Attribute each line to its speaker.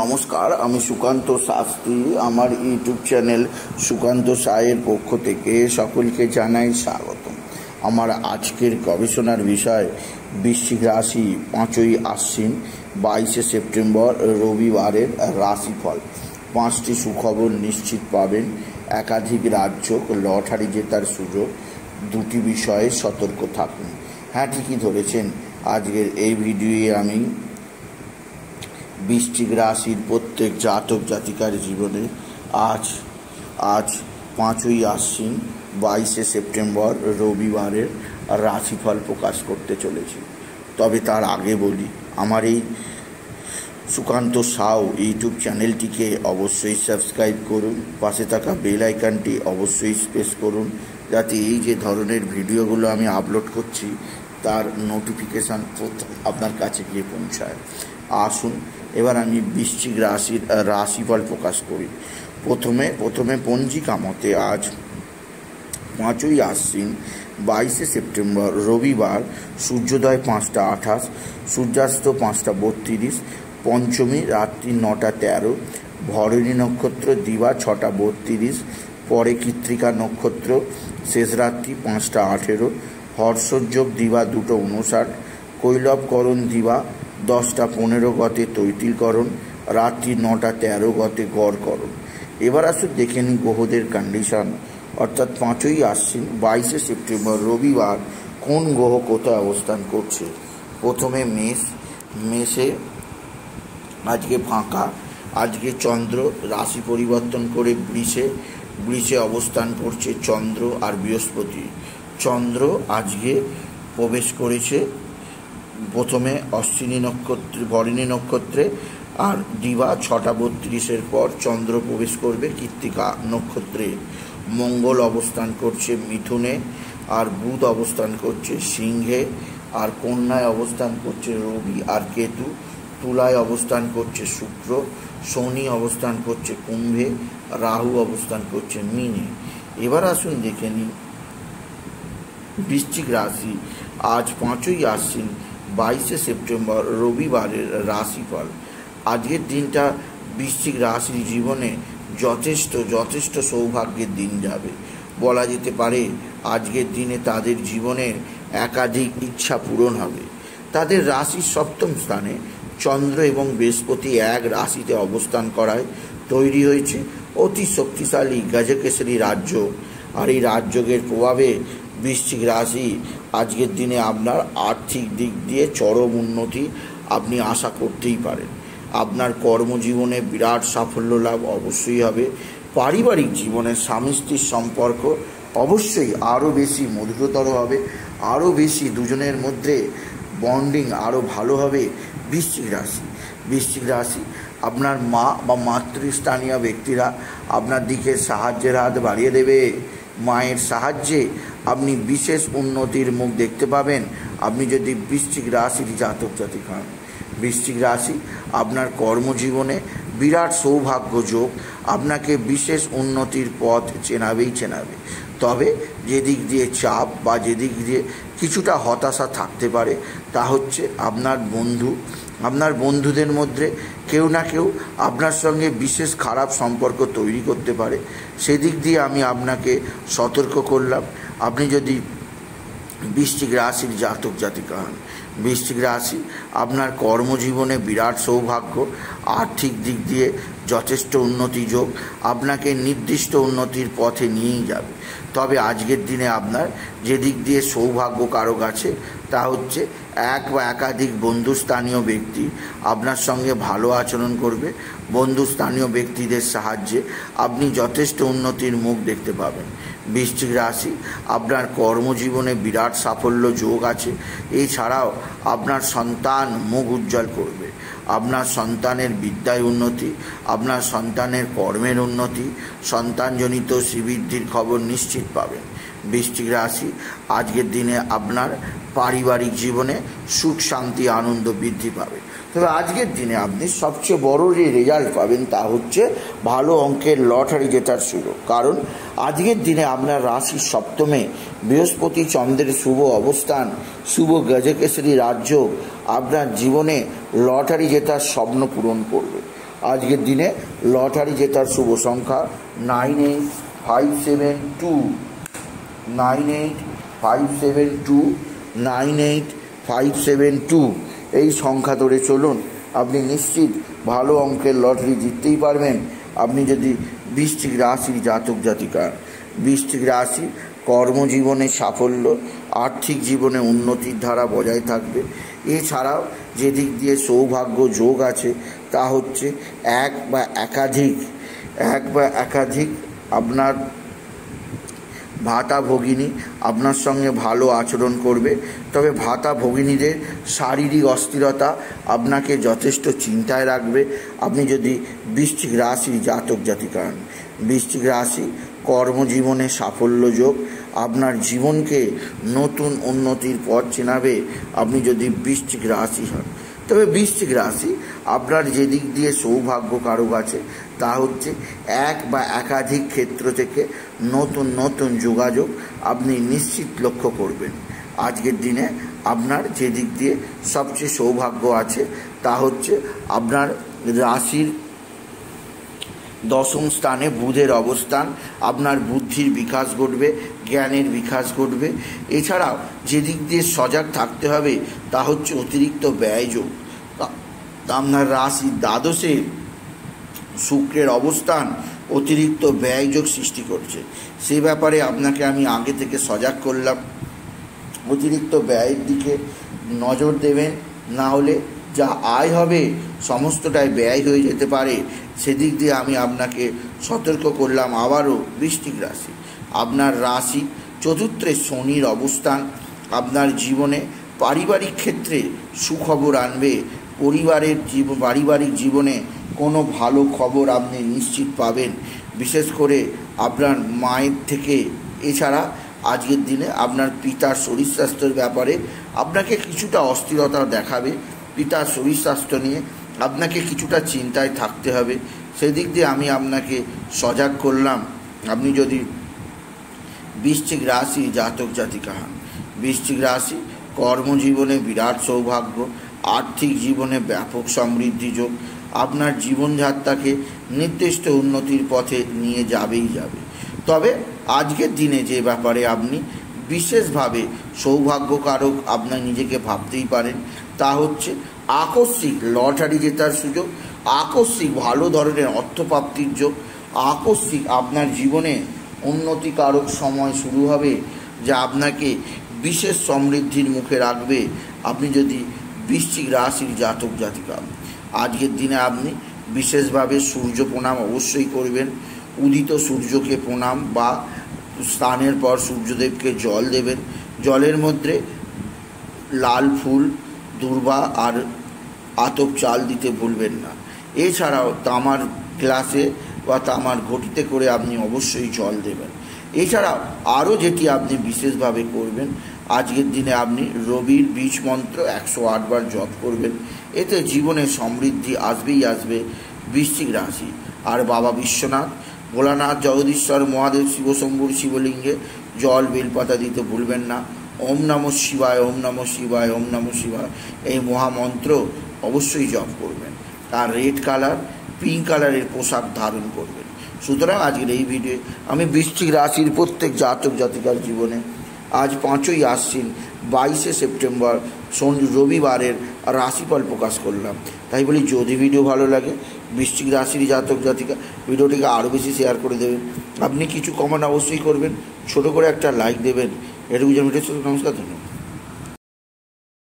Speaker 1: নমস্কার, আমি সুকান্ত শাস্ত্রী। আমার ইউটিউব চ্যানেল সুকান্ত সায়ের পক্ষ থেকে সকলকে জানাই স্বাগত আমার আজকের গবেষণার বিষয়, বৃশ্চিক রাশি পাঁচই আশ্বিন, বাইশে সেপ্টেম্বর, রবিবারের রাশিফল। পাঁচটি সুখবর নিশ্চিত পাবেন। একাধিক রাজ্য লটারি জেতার সুযোগ। দুটি বিষয়ে সতর্ক থাকুন। হ্যাঁ ঠিকই ধরেছেন। আজকের এই ভিডিওয়ে আমি বৃশ্চিক রাশির প্রত্যেক জাতক জাতিকার জীবনে আজ আজ পাঁচই আশ্বিন, বাইশে সেপ্টেম্বর, রবিবারের রাশিফল প্রকাশ করতে চলেছি। তবে তার আগে বলি, আমার এই সুকান্ত সাউ ইউটিউব চ্যানেলটিকে অবশ্যই সাবস্ক্রাইব করুন, পাশে থাকা বেল আইকনটি অবশ্যই স্পেস করুন, যাতে এই যে ধরনের ভিডিওগুলো আমি আপলোড করছি, তার নোটিফিকেশান আপনার কাছে গিয়ে পৌঁছায়। আসুন। এবার আমি বৃশ্চিক রাশির রাশিফল প্রকাশ করি। প্রথমে প্রথমে পঞ্জিকা মতে আজ পাঁচই আশ্বিন, বাইশে সেপ্টেম্বর, রবিবার, সূর্যোদয় পাঁচটা আঠাশ, সূর্যাস্ত পাঁচটা বত্রিশ, পঞ্চমী রাত্রি নটা তেরো, ভরণী নক্ষত্র দিবা ছটা বত্রিশ, পরে কৃত্রিকা নক্ষত্র শেষ রাত্রি পাঁচটা আঠেরো হর্ষযোগ দিবা দুটো উনষাট কৈলবকরণ দিবা দশটা পনেরো গতে তৈতিলকরণ রাত্রি নটা তেরো গতে গড়করণ এবার আসুন, দেখে নিই গ্রহদের কন্ডিশন অর্থাৎ পাঁচই আশ্বিন, বাইশে সেপ্টেম্বর, রবিবার, কোন গ্রহ কোথায় অবস্থান করছে? প্রথমে মেষ, মেষে আজকে ফাঁকা, আজকে চন্দ্র, রাশি পরিবর্তন করে বৃষে বৃষে অবস্থান করছে চন্দ্র আর বৃহস্পতি। চন্দ্র আজকে প্রবেশ করেছে প্রথমে অশ্বিনী নক্ষত্রে, বরিণী নক্ষত্রে আর দিবা ছটা বত্রিশের পর চন্দ্র প্রবেশ করবে কৃত্তিকা নক্ষত্রে। মঙ্গল অবস্থান করছে মিথুনে আর বুধ অবস্থান করছে সিংহে আর কন্যায় অবস্থান করছে রবি আর কেতু। তুলায় অবস্থান করছে শুক্র, শনি অবস্থান করছে কুম্ভে, রাহু অবস্থান করছে মিনে। এবার আসুন দেখে নিই। বৃশ্চিক রাশি, আজ পাঁচই আশ্বিন বাইশে সেপ্টেম্বর রবিবারের রাশিফল। আজকের দিনটা বৃশ্চিক রাশির জীবনে যথেষ্ট যথেষ্ট সৌভাগ্যের দিন যাবে। বলা যেতে পারে, আজকের দিনে তাদের জীবনের একাধিক ইচ্ছা পূরণ হবে। তাদের রাশির সপ্তম স্থানে চন্দ্র এবং বৃহস্পতি এক রাশিতে অবস্থান করায় তৈরি হয়েছে। অতি শক্তিশালী গজকেশরী রাজ্য। আর এই রাজযোগের প্রভাবে বৃশ্চিক রাশি, আজকের দিনে আপনার আর্থিক দিক দিয়ে চরম উন্নতি আপনি আশা করতেই পারেন। আপনার কর্মজীবনে বিরাট সাফল্য লাভ অবশ্যই হবে। পারিবারিক জীবনে স্বামী স্ত্রীর সম্পর্ক অবশ্যই আরও বেশি মধুরতর হবে। আরও বেশি দুজনের মধ্যে বন্ডিং আরও ভালো হবে বৃশ্চিক রাশি। বৃশ্চিক রাশি, আপনার মা বা মাতৃস্থানীয় ব্যক্তিরা আপনার দিকে সাহায্যের হাত বাড়িয়ে দেবে। মায়ের সাহায্যে আপনি বিশেষ উন্নতির মুখ দেখতে পাবেন। আপনি যদি বৃশ্চিক রাশির জাতক জাতিক হন, বৃশ্চিক রাশি আপনার কর্মজীবনে বিরাট সৌভাগ্য যোগ আপনাকে বিশেষ উন্নতির পথ চেনাবেই চেনাবে। তবে যেদিক দিয়ে চাপ বা যেদিক দিয়ে কিছুটা হতাশা থাকতে পারে, তা হচ্ছে আপনার বন্ধু। আপনার বন্ধুদের মধ্যে কেউ না কেউ আপনার সঙ্গে বিশেষ খারাপ সম্পর্ক তৈরি করতে পারে। সেদিক দিয়ে আমি আপনাকে সতর্ক করলাম। আপনি যদি বৃষ্টিক রাশির জাতক জাতিকা হন, বৃশ্চিক রাশি আপনার কর্মজীবনে বিরাট সৌভাগ্য, আর্থিক দিক দিয়ে যথেষ্ট উন্নতি যোগ আপনাকে নির্দিষ্ট উন্নতির পথে নিয়েই যাবে। তবে আজকের দিনে আপনার যে দিক দিয়ে সৌভাগ্য কারক আছে তা হচ্ছে এক বা একাধিক বন্ধু স্থানীয় ব্যক্তি আপনার সঙ্গে ভালো আচরণ করবে, বন্ধু স্থানীয় ব্যক্তিদের সাহায্যে আপনি যথেষ্ট উন্নতির মুখ দেখতে পাবেন। বৃশ্চিক রাশি, আপনার কর্মজীবনে বিরাট সাফল্য যোগ আছে, এছাড়াও আপনার সন্তান মুখ উজ্জ্বল করবে। আপনার সন্তানের বিদ্যায় উন্নতি, আপনার সন্তানের কর্মের উন্নতি, সন্তানজনিত শ্রীবৃদ্ধির খবর নিশ্চিত পাবেন। বৃশ্চিক রাশি, আজকের দিনে আপনার পারিবারিক জীবনে সুখ, শান্তি, আনন্দ বৃদ্ধি পাবে। তবে আজকের দিনে আপনি সবচেয়ে বড় যে রেজাল্ট পাবেন তা হচ্ছে ভালো অঙ্কের লটারি জেতার সুযোগ। কারণ আজকের দিনে আপনার রাশি সপ্তমে বৃহস্পতি চন্দ্রের শুভ অবস্থান, শুভ গজকেশরী রাজ্য, আপনার জীবনে লটারি জেতার স্বপ্ন পূরণ করবে। আজকের দিনে লটারি জেতার শুভ সংখ্যা nine eight five seven two, nine eight five seven two, nine eight five seven two. এই সংখ্যা ধরে চলুন, আপনি নিশ্চিত ভালো অঙ্কের লটারি জিততেই পারবেন। আপনি যদি বৃষ্টিক রাশির জাতক জাতিকা বৃষ্টিক রাশি কর্মজীবনে সাফল্য, আর্থিক জীবনে উন্নতির ধারা বজায় থাকবে। এছাড়াও যে দিক দিয়ে সৌভাগ্য যোগ আছে, তা হচ্ছে এক বা একাধিক, এক বা একাধিক আপনার ভাতা ভগিনী আপনার সঙ্গে ভালো আচরণ করবে। তবে ভাতা ভগিনীদের শারীরিক অস্থিরতা আপনাকে যথেষ্ট চিন্তায় রাখবে। আপনি যদি বৃশ্চিক রাশি জাতক জাতিকা হন বৃশ্চিক রাশি কর্মজীবনে সাফল্য যোগ আপনার জীবনকে নতুন উন্নতির পথ চেনাবে আপনি যদি বৃশ্চিক রাশি হন। তবে বৃশ্চিক রাশি আপনার যে দিক দিয়ে সৌভাগ্য কারক আছে, তা হচ্ছে এক বা একাধিক ক্ষেত্র থেকে নতুন নতুন যোগাযোগ আপনি নিশ্চিত লক্ষ্য করবেন। আজকের দিনে আপনার যে দিক দিয়ে সবচেয়ে সৌভাগ্য আছে, তা হচ্ছে আপনার রাশির দশম স্থানে বুধের অবস্থান, আপনার বুদ্ধির বিকাশ ঘটবে, জ্ঞানের বিকাশ ঘটবে। এছাড়াও যে দিক দিয়ে সজাগ থাকতে হবে, তা হচ্ছে অতিরিক্ত ব্যয়যোগ আপনার রাশি দ্বাদশে শুক্রের অবস্থান অতিরিক্ত ব্যয়যোগ সৃষ্টি করছে। সে ব্যাপারে আপনাকে আমি আগে থেকে সজাগ করলাম। অতিরিক্ত ব্যয়ের দিকে নজর দেবেন, না হলে যা আয় হবে, সমস্তটাই ব্যয় হয়ে যেতে পারে। সেদিক দিয়ে আমি আপনাকে সতর্ক করলাম আবারও বৃষ্টিক রাশি। আপনার রাশি চতুর্থে শনির অবস্থান। আপনার জীবনে পারিবারিক ক্ষেত্রে সুখবর আনবে। পরিবারের জীব, পারিবারিক জীবনে কোনো ভালো খবর আপনি নিশ্চিত পাবেন। বিশেষ করে আপনার মায়ের থেকে। এছাড়া আজকের দিনে আপনার পিতার শরীর স্বাস্থ্যের ব্যাপারে আপনাকে কিছুটা অস্থিরতা দেখাবে। পিতার শরীর স্বাস্থ্য নিয়ে আপনাকে কিছুটা চিন্তায় থাকতে হবে। সেদিক দিয়ে আমি আপনাকে সজাগ করলাম। আপনি যদি বৃশ্চিক রাশি জাতক জাতিকা হন, বৃশ্চিক রাশি কর্মজীবনে বিরাট সৌভাগ্য, আর্থিক জীবনে ব্যাপক সমৃদ্ধি যোগ, আপনার জীবনযাত্রাকে নির্দিষ্ট উন্নতির পথে নিয়ে যাবেই যাবে। তবে আজকের দিনে যে ব্যাপারে আপনি বিশেষভাবে সৌভাগ্যকারক আপনার নিজেকে ভাবতেই পারেন তা হচ্ছে আকস্মিক লটারি জেতার সুযোগ, আকস্মিক ভালো ধরনের অর্থপ্রাপ্তির যোগ, আকস্মিক আপনার জীবনে উন্নতিকারক সময় শুরু হবে যা আপনাকে বিশেষ সমৃদ্ধির মুখে রাখবে। আপনি যদি বৃশ্চিক রাশির জাতক, জাতিকা, আজকের দিনে আপনি বিশেষভাবে সূর্য প্রণাম অবশ্যই করবেন। উদিত সূর্যকে প্রণাম বা স্নানের পর সূর্যদেবকে জল দেবেন। জলের মধ্যে লাল ফুল দুর্বা আর আতপ চাল দিতে ভুলবেন না। এছাড়াও তামার গ্লাসে বা তামার ঘটিতে করে আপনি অবশ্যই জল দেবেন। এছাড়াও আরও যেটি আপনি বিশেষভাবে করবেন, আজকের দিনে আপনি রবির বীজ মন্ত্র একশো আটবার জপ করবেন। এতে জীবনে সমৃদ্ধি আসবেই আসবে বৃশ্চিক রাশি। আর বাবা বিশ্বনাথ, ভোলানাথ, জগদীশ্বর, মহাদেব, শিবশম্ভুর, শিবলিঙ্গে জল, বেলপাতা দিতে ভুলবেন না। ওম নম শিবায়, ওম নম শিবায়, ওম নম শিবায়। এই মহামন্ত্র অবশ্যই জপ করবেন। আর রেড কালার পিঙ্ক কালারের পোশাক ধারণ করবেন। সুতরাং আজকের এই ভিডিও আমি বৃশ্চিক রাশির প্রত্যেক জাতক জাতিকার জীবনে আজ পাঁচই আশ্বিন, বাইশে সেপ্টেম্বর, শনি রবিবারের রাশিফল প্রকাশ করলাম। তাই বলি, যদি ভিডিও ভালো লাগে, বৃশ্চিক রাশির জাতক জাতিকা ভিডিওটিকে আরও বেশি শেয়ার করে দেবেন। আপনি কিছু কমেন্ট অবশ্যই করবেন, ছোট করে একটা লাইক দেবেন ఎరుగు జమిటేశ్వర నమస్కారం